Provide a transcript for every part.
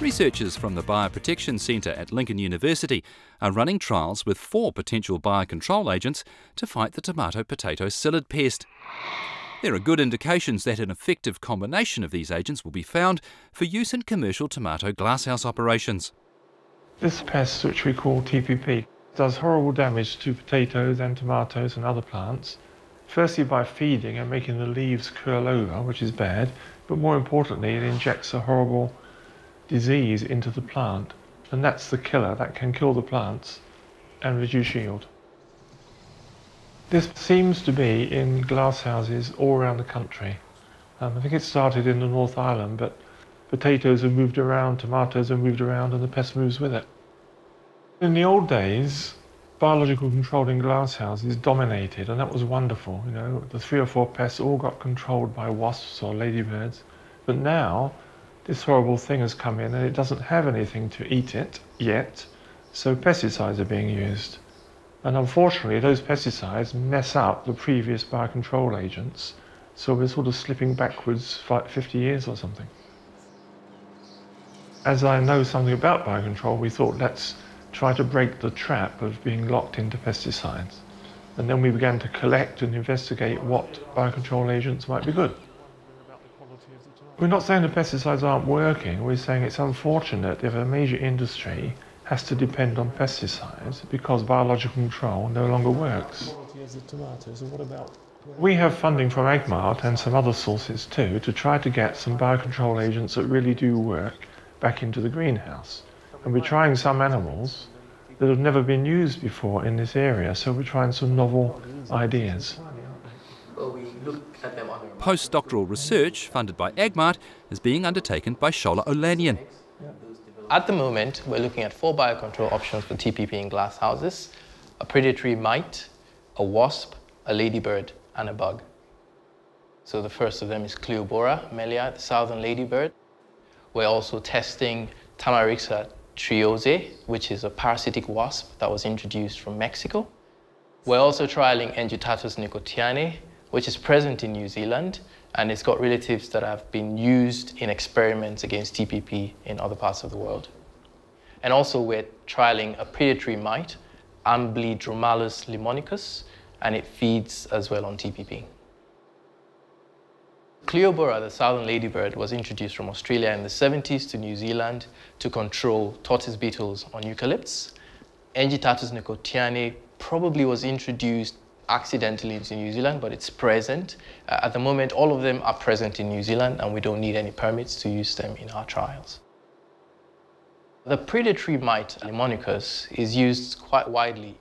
Researchers from the Bioprotection Centre at Lincoln University are running trials with four potential biocontrol agents to fight the tomato potato psyllid pest. There are good indications that an effective combination of these agents will be found for use in commercial tomato glasshouse operations. This pest, which we call TPP, does horrible damage to potatoes and tomatoes and other plants. Firstly, by feeding and making the leaves curl over, which is bad, but more importantly, it injects a horrible disease into the plant, and that's the killer. That can kill the plants and reduce yield. This seems to be in glasshouses all around the country. Um, I think it started in the North Island, but potatoes have moved around, tomatoes have moved around, and the pest moves with it. In the old days, biological control in glasshouses dominated, and that was wonderful. You know, the three or four pests all got controlled by wasps or ladybirds. But now, this horrible thing has come in, and it doesn't have anything to eat it yet, so pesticides are being used. And unfortunately, those pesticides mess up the previous biocontrol agents, so we're sort of slipping backwards 50 years or something as I know something about biocontrol, we thought let's try to break the trap of being locked into pesticides. And then we began to collect and investigate what biocontrol agents might be good. We're not saying the pesticides aren't working, we're saying it's unfortunate if a major industry has to depend on pesticides because biological control no longer works. We have funding from AGMARDT and some other sources too to try to get some biocontrol agents that really do work back into the greenhouse. And we're trying some animals that have never been used before in this area, so we're trying some novel ideas. Postdoctoral research funded by AGMARDT is being undertaken by Shola Olaniyan. At the moment, we're looking at four biocontrol options for TPP in glasshouses, a predatory mite, a wasp, a ladybird, and a bug. So the first of them is Cleobora mellyi, the southern ladybird. We're also testing Tamarixia triozae, which is a parasitic wasp that was introduced from Mexico. We're also trialing Engytatus nicotianae, which is present in New Zealand, and it's got relatives that have been used in experiments against TPP in other parts of the world. And also we're trialing a predatory mite, Amblydromalus limonicus, and it feeds as well on TPP. Cleobora, the southern ladybird, was introduced from Australia in the 70s to New Zealand to control tortoise beetles on eucalypts. Engytatus nicotianae probably was introduced accidentally into New Zealand, but it's present. Uh, at the moment, all of them are present in New Zealand, and we don't need any permits to use them in our trials. The predatory mite, Limonicus, is used quite widely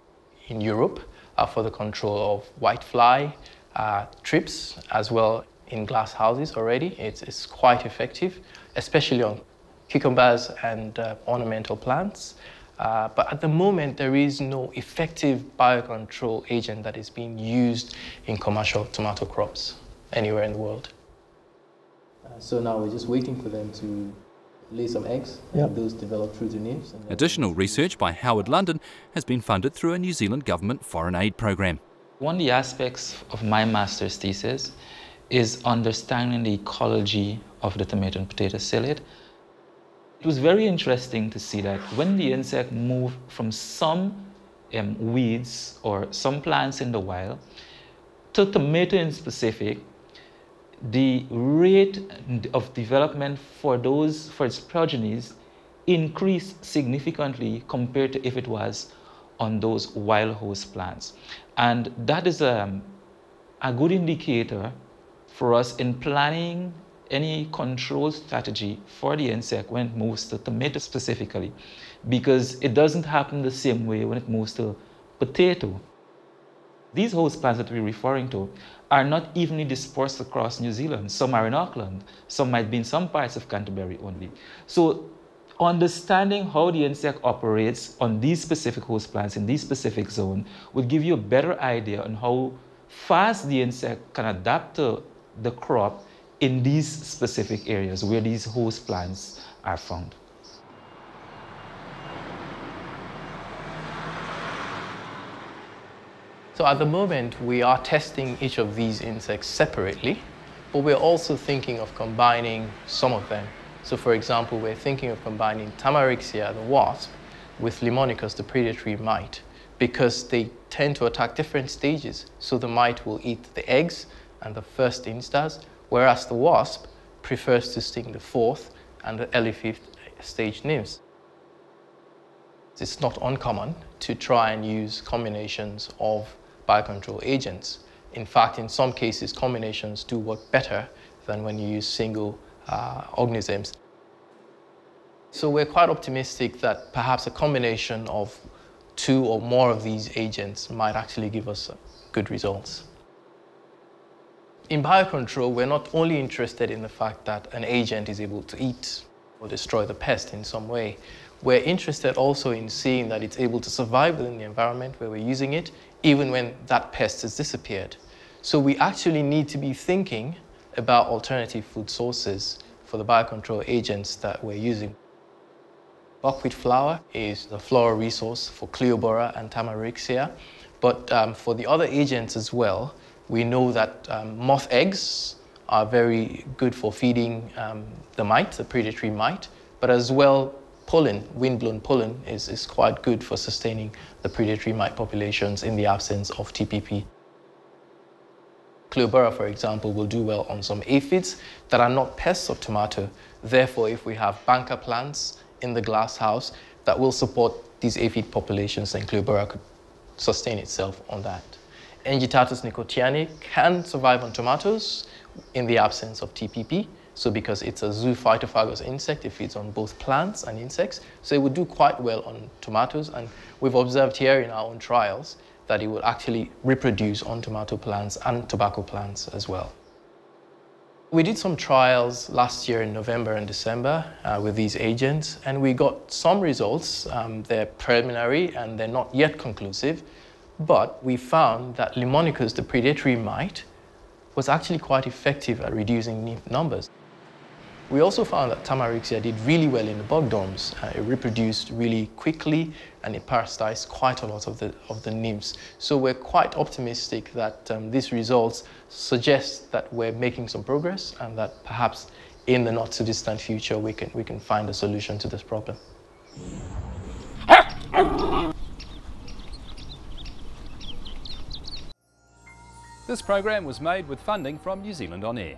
in Europe uh, for the control of whitefly, uh, thrips, as well in glass houses already. It's, it's quite effective, especially on cucumbers and uh, ornamental plants. Uh, but at the moment, there is no effective biocontrol agent that is being used in commercial tomato crops anywhere in the world. Uh, so now we're just waiting for them to lay some eggs, yep. and those develop through the nymphs. Additional research by Howard London has been funded through a New Zealand government foreign aid program. One of the aspects of my master's thesis is understanding the ecology of the tomato and potato psyllid. It was very interesting to see that when the insect moved from some um, weeds or some plants in the wild to tomato in specific, the rate of development for those, for its progenies, increased significantly compared to if it was on those wild host plants. And that is um, a good indicator for us in planning any control strategy for the insect when it moves to tomato specifically, because it doesn't happen the same way when it moves to potato. These host plants that we're referring to are not evenly dispersed across New Zealand. Some are in Auckland, some might be in some parts of Canterbury only. So understanding how the insect operates on these specific host plants in these specific zone would give you a better idea on how fast the insect can adapt to the crop in these specific areas where these host plants are found. So at the moment, we are testing each of these insects separately, but we're also thinking of combining some of them. So for example, we're thinking of combining Tamarixia, the wasp, with Limonicus, the predatory mite, because they tend to attack different stages. So the mite will eat the eggs and the first instars, whereas the wasp prefers to sting the fourth and the early fifth stage nymphs. It's not uncommon to try and use combinations of biocontrol agents. In fact, in some cases, combinations do work better than when you use single uh, organisms. So we're quite optimistic that perhaps a combination of two or more of these agents might actually give us good results. In biocontrol, we're not only interested in the fact that an agent is able to eat or destroy the pest in some way. We're interested also in seeing that it's able to survive within the environment where we're using it, even when that pest has disappeared. So we actually need to be thinking about alternative food sources for the biocontrol agents that we're using. Buckwheat flour is the floral resource for Cleobora and Tamarixia, but um, for the other agents as well, we know that um, moth eggs are very good for feeding um, the mite, the predatory mite, but as well pollen, windblown pollen, is, is quite good for sustaining the predatory mite populations in the absence of TPP. Cleobora, for example, will do well on some aphids that are not pests of tomato. Therefore, if we have banker plants in the glasshouse that will support these aphid populations, then Cleobora could sustain itself on that. Engytatus nicotianae can survive on tomatoes in the absence of TPP. So because it's a zoophytophagous insect, it feeds on both plants and insects. So it would do quite well on tomatoes. And we've observed here in our own trials that it would actually reproduce on tomato plants and tobacco plants as well. We did some trials last year in November and December uh, with these agents, and we got some results. Um, they're preliminary and they're not yet conclusive, but we found that Limonicus, the predatory mite, was actually quite effective at reducing nymph numbers. We also found that Tamarixia did really well in the bug dorms. Uh, it reproduced really quickly and it parasitized quite a lot of the, of the nymphs. So we're quite optimistic that um, these results suggest that we're making some progress and that perhaps in the not too distant future we can, we can find a solution to this problem. This program was made with funding from New Zealand On Air.